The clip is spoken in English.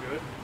good.